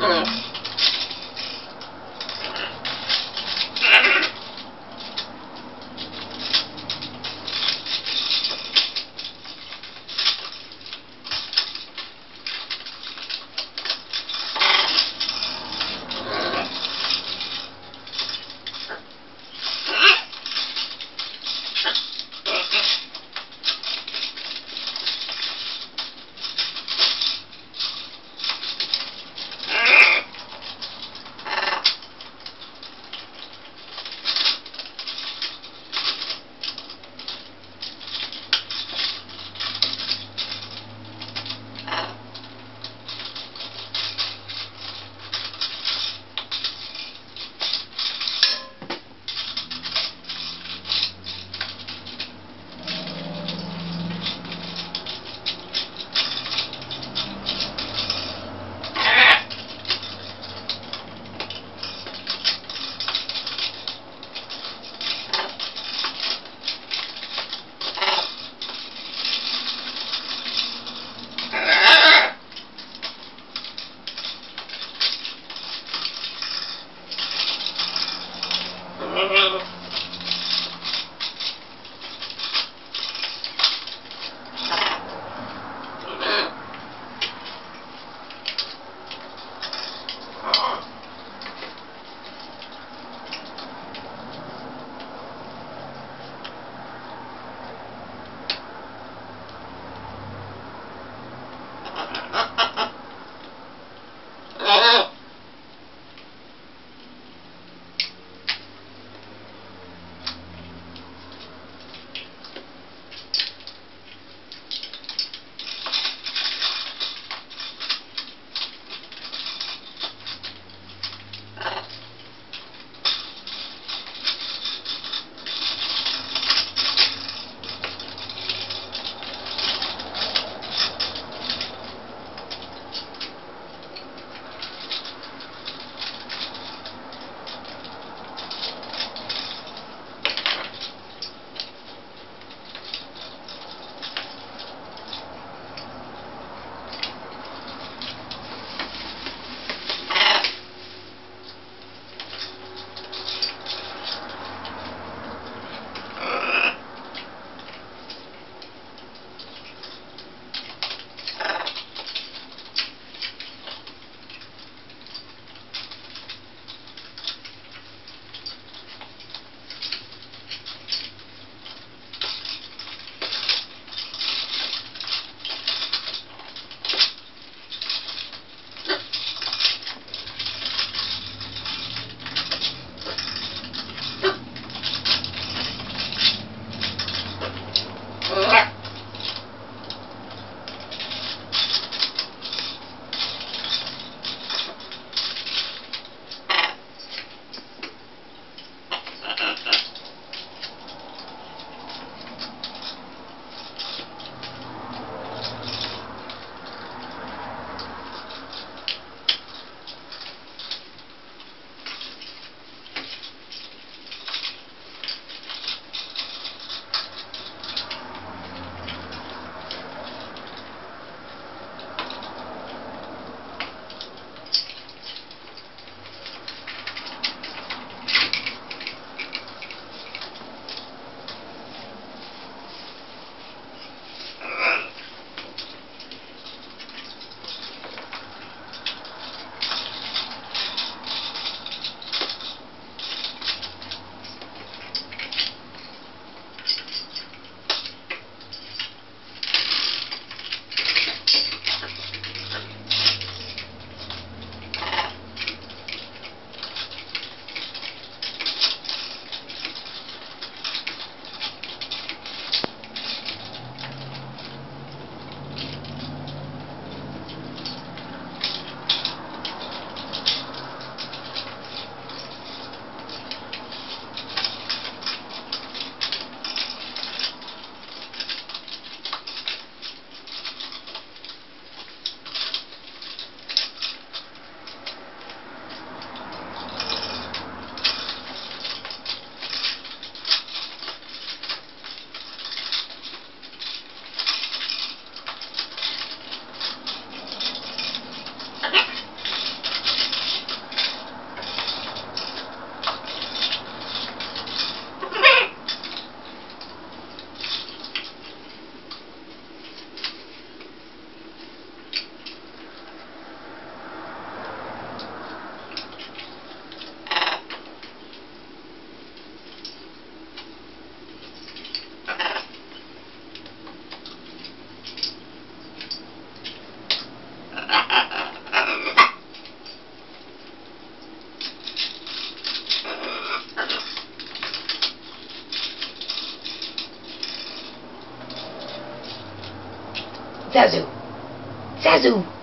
嗯。Zazu. Zazu.